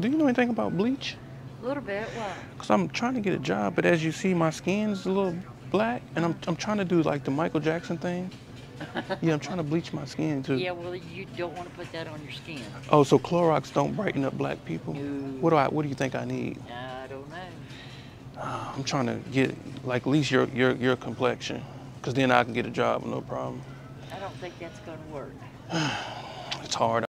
Do you know anything about bleach? A little bit. What? Cause I'm trying to get a job, but as you see, my skin's a little black, and I'm I'm trying to do like the Michael Jackson thing. yeah, I'm trying to bleach my skin too. Yeah, well, you don't want to put that on your skin. Oh, so Clorox don't brighten up black people? No. What do I? What do you think I need? I don't know. I'm trying to get like at least your your your complexion, cause then I can get a job no problem. I don't think that's going to work. It's hard.